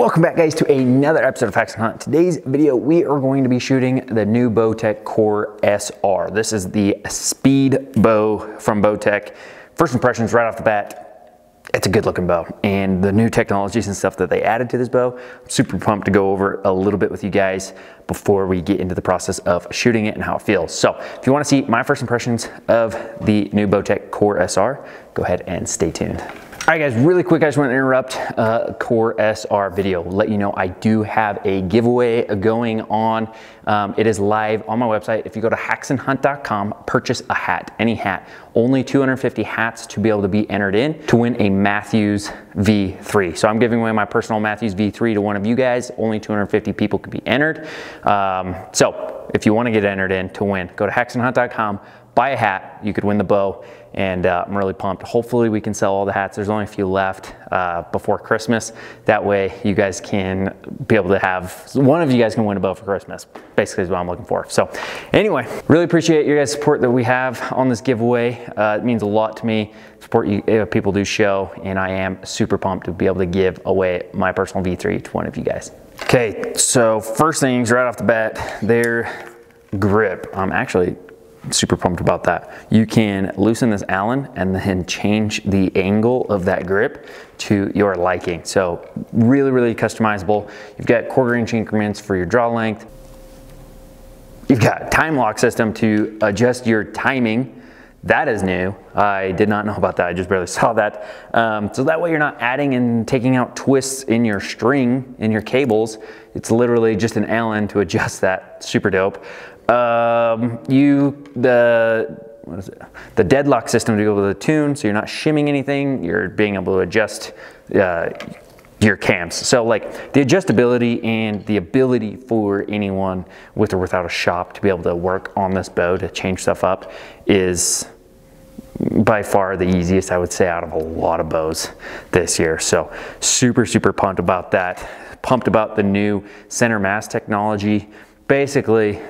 Welcome back guys to another episode of Haxen Hunt. Today's video, we are going to be shooting the new Bowtech Core SR. This is the speed bow from Bowtech. First impressions right off the bat, it's a good looking bow and the new technologies and stuff that they added to this bow, I'm super pumped to go over a little bit with you guys before we get into the process of shooting it and how it feels. So if you wanna see my first impressions of the new Bowtech Core SR, go ahead and stay tuned. All right guys, really quick, I just want to interrupt uh, Core SR video. Let you know I do have a giveaway going on. Um, it is live on my website. If you go to haxenhunt.com, purchase a hat, any hat. Only 250 hats to be able to be entered in to win a Mathews V3. So I'm giving away my personal Mathews V3 to one of you guys. Only 250 people could be entered. Um, so if you want to get entered in to win, go to haxenhunt.com, buy a hat, you could win the bow and uh, I'm really pumped. Hopefully we can sell all the hats. There's only a few left uh, before Christmas. That way you guys can be able to have, one of you guys can win a bow for Christmas, basically is what I'm looking for. So anyway, really appreciate your guys' support that we have on this giveaway. Uh, it means a lot to me. Support you uh, people do show, and I am super pumped to be able to give away my personal V3 to one of you guys. Okay, so first things right off the bat, their grip. I'm actually super pumped about that. You can loosen this Allen and then change the angle of that grip to your liking. So really, really customizable. You've got quarter inch increments for your draw length. You've got time lock system to adjust your timing. That is new. I did not know about that. I just barely saw that. Um, so that way you're not adding and taking out twists in your string, in your cables. It's literally just an Allen to adjust that. Super dope. Um, you, the, what is it? The deadlock system to go with the tune, so you're not shimming anything, you're being able to adjust uh, your cams. So like the adjustability and the ability for anyone with or without a shop to be able to work on this bow to change stuff up is by far the easiest I would say out of a lot of bows this year. So super, super pumped about that. Pumped about the new center mass technology. Basically,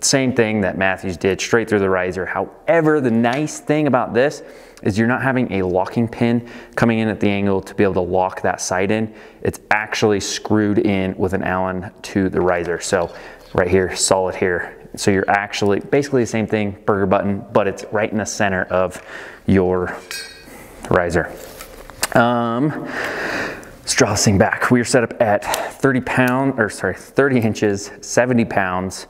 same thing that Mathews did straight through the riser. However, the nice thing about this is you're not having a locking pin coming in at the angle to be able to lock that sight in. It's actually screwed in with an Allen to the riser. So right here, solid here. So you're actually basically the same thing, Berger button, but it's right in the center of your riser. Um, thing back. We are set up at 30 pound, or sorry, 30 inches, 70 pounds.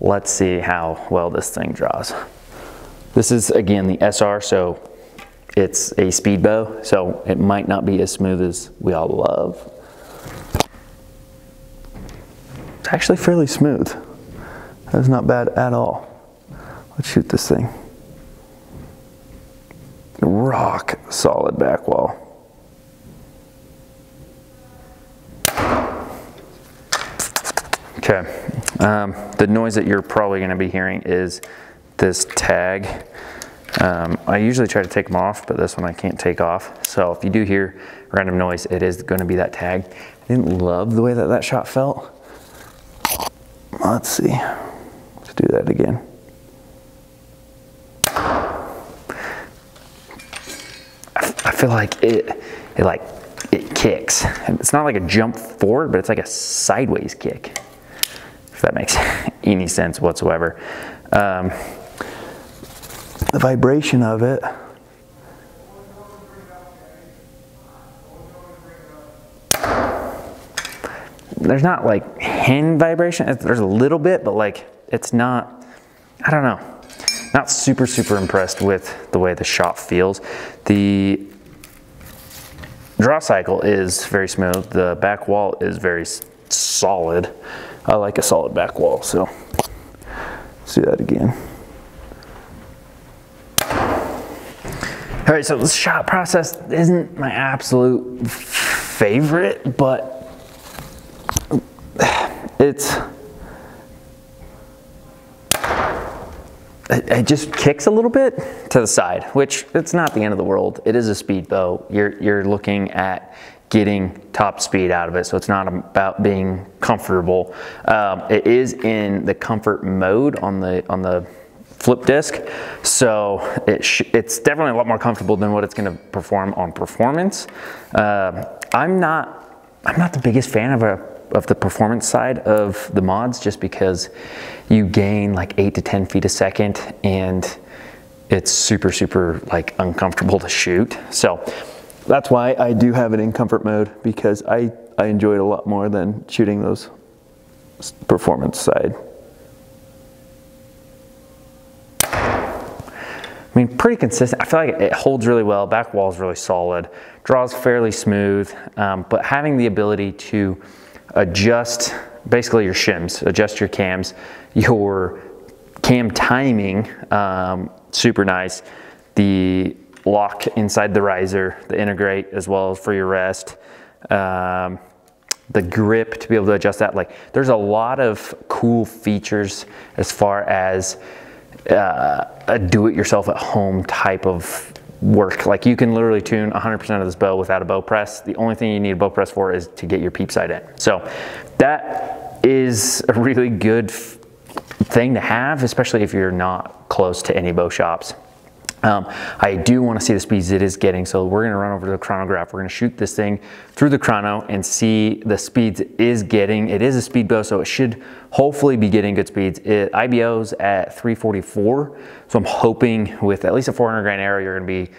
Let's see how well this thing draws. This is again the SR, so it's a speed bow, so it might not be as smooth as we all love. It's actually fairly smooth. That's not bad at all. Let's shoot this thing. Rock solid back wall. Okay, um, the noise that you're probably gonna be hearing is this tag. Um, I usually try to take them off, but this one I can't take off. So if you do hear random noise, it is gonna be that tag. I didn't love the way that that shot felt. Let's see, let's do that again. I feel like it, it like, it kicks. It's not like a jump forward, but it's like a sideways kick that makes any sense whatsoever. Um, the vibration of it. There's not like hand vibration. There's a little bit, but like it's not, I don't know. Not super, super impressed with the way the shot feels. The draw cycle is very smooth. The back wall is very solid. I like a solid back wall, so let's do that again. All right, so the shot process isn't my absolute favorite, but it's, it just kicks a little bit to the side, which it's not the end of the world. It is a speed bow. You're, you're looking at getting top speed out of it. So it's not about being comfortable. Um, it is in the comfort mode on the on the flip disc. So it it's definitely a lot more comfortable than what it's going to perform on performance. Uh, I'm not I'm not the biggest fan of a of the performance side of the mods just because you gain like eight to 10 feet a second and it's super, super like uncomfortable to shoot. So that's why I do have it in comfort mode because I, I enjoy it a lot more than shooting those performance side. I mean, pretty consistent. I feel like it holds really well. Back wall is really solid. Draws fairly smooth, um, but having the ability to adjust basically your shims, adjust your cams, your cam timing, um, super nice. The lock inside the riser, the integrate as well as for your rest. Um, the grip to be able to adjust that. Like there's a lot of cool features as far as uh, a do-it-yourself at home type of work. Like you can literally tune 100% of this bow without a bow press. The only thing you need a bow press for is to get your peep sight in. So that is a really good thing to have, especially if you're not close to any bow shops. Um, I do want to see the speeds it is getting, so we're going to run over to the chronograph. We're going to shoot this thing through the chrono and see the speeds it is getting. It is a speed bow, so it should hopefully be getting good speeds. It, IBO's at 344, so I'm hoping with at least a 400 grain arrow, you're going to be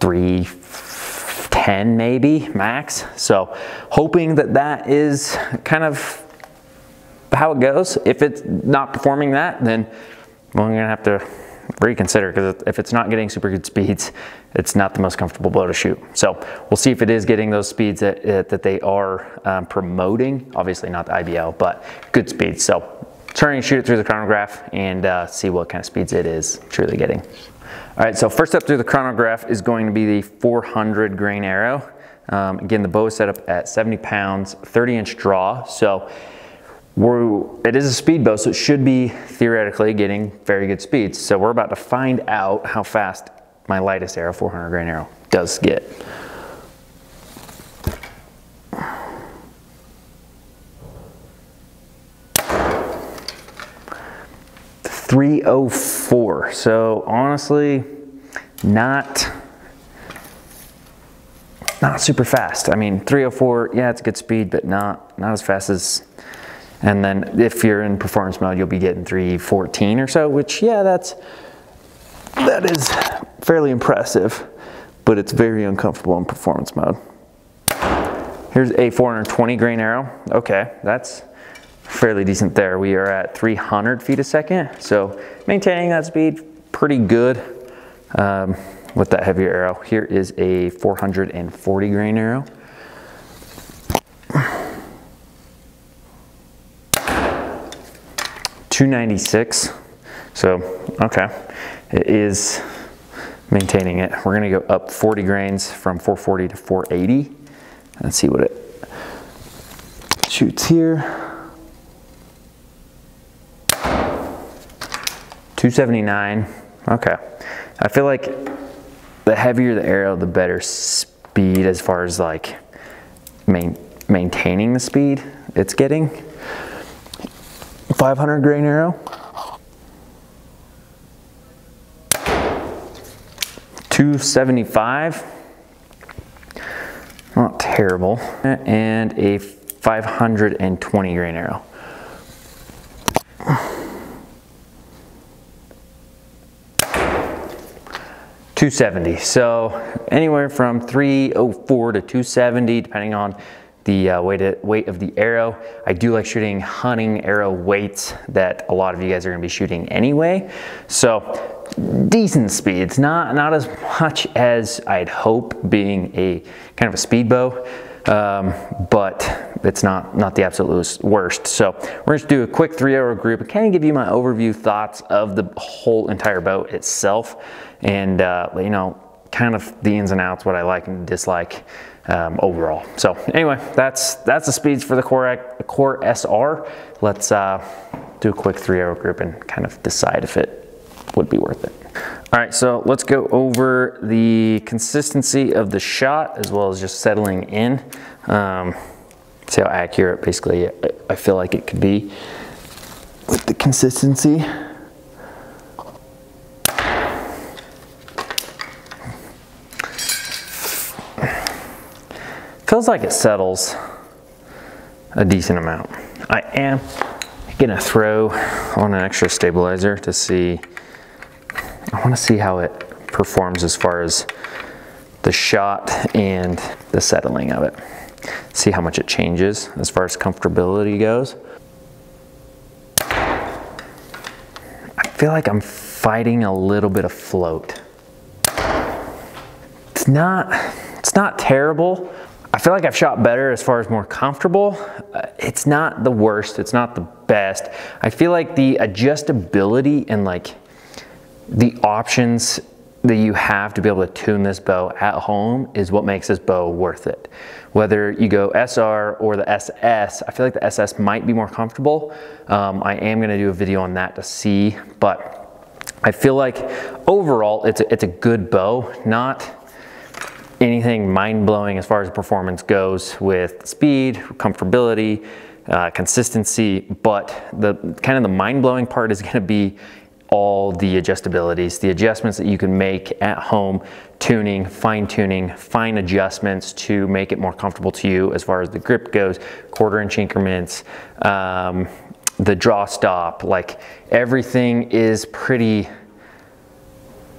310 maybe max. So hoping that that is kind of how it goes. If it's not performing that, then we're going to have to reconsider because if it's not getting super good speeds, it's not the most comfortable bow to shoot. So we'll see if it is getting those speeds that, that they are um, promoting. Obviously not the IBO, but good speeds. So turning to shoot it through the chronograph and uh, see what kind of speeds it is truly getting. All right, so first up through the chronograph is going to be the 400 grain arrow. Um, again, the bow is set up at 70 pounds, 30 inch draw. So we're, it is a speed bow, so it should be theoretically getting very good speeds. So we're about to find out how fast my lightest arrow, 400 grain arrow, does get. Three oh four. So honestly, not not super fast. I mean, 304, yeah, it's a good speed, but not not as fast as and then if you're in performance mode, you'll be getting 314 or so, which yeah, that's, that is fairly impressive, but it's very uncomfortable in performance mode. Here's a 420 grain arrow. Okay, that's fairly decent there. We are at 300 feet a second, so maintaining that speed pretty good um, with that heavier arrow. Here is a 440 grain arrow. 296. So, okay, it is maintaining it. We're gonna go up 40 grains from 440 to 480 and see what it shoots here. 279, okay. I feel like the heavier the arrow, the better speed as far as like main, maintaining the speed it's getting. 500 grain arrow. Two seventy-five, not terrible, and a 520 grain arrow. Two seventy. So anywhere from 304 to 270, depending on the uh, weight, weight of the arrow. I do like shooting hunting arrow weights that a lot of you guys are gonna be shooting anyway. So decent speeds, not, not as much as I'd hope being a kind of a speed bow, um, but it's not, not the absolute worst. So we're gonna do a quick three arrow group and kind of give you my overview thoughts of the whole entire bow itself and uh, you know, kind of the ins and outs, what I like and dislike um, overall. So anyway, that's that's the speeds for the Core, Core SR. Let's uh, do a quick three arrow group and kind of decide if it would be worth it. All right, so let's go over the consistency of the shot as well as just settling in. Um, see how accurate basically I feel like it could be with the consistency. Feels like it settles a decent amount. I am gonna throw on an extra stabilizer to see, I wanna see how it performs as far as the shot and the settling of it. See how much it changes as far as comfortability goes. I feel like I'm fighting a little bit of float. It's not, it's not terrible. Feel like I've shot better as far as more comfortable. Uh, it's not the worst, it's not the best. I feel like the adjustability and like the options that you have to be able to tune this bow at home is what makes this bow worth it. Whether you go SR or the SS, I feel like the SS might be more comfortable. Um, I am gonna do a video on that to see, but I feel like overall it's a, it's a good bow, not anything mind-blowing as far as performance goes with speed, comfortability, uh, consistency, but the kind of the mind-blowing part is gonna be all the adjustabilities, the adjustments that you can make at home, tuning, fine tuning, fine adjustments to make it more comfortable to you as far as the grip goes, quarter inch increments, um, the draw stop, like everything is pretty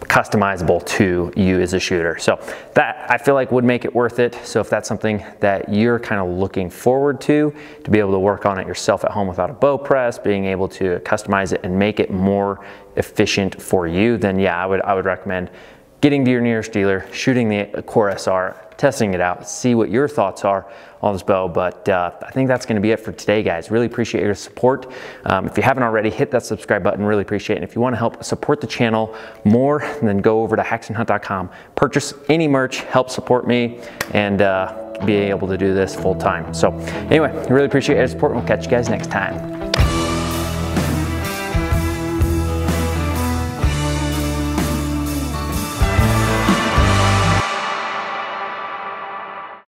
customizable to you as a shooter. So that I feel like would make it worth it. So if that's something that you're kind of looking forward to, to be able to work on it yourself at home without a bow press, being able to customize it and make it more efficient for you, then yeah, I would, I would recommend getting to your nearest dealer, shooting the Core SR, testing it out, see what your thoughts are on this bow. But uh, I think that's gonna be it for today, guys. Really appreciate your support. Um, if you haven't already, hit that subscribe button, really appreciate it. And if you wanna help support the channel more, then go over to haxenhunt.com, purchase any merch, help support me, and uh, be able to do this full time. So anyway, really appreciate your support. We'll catch you guys next time.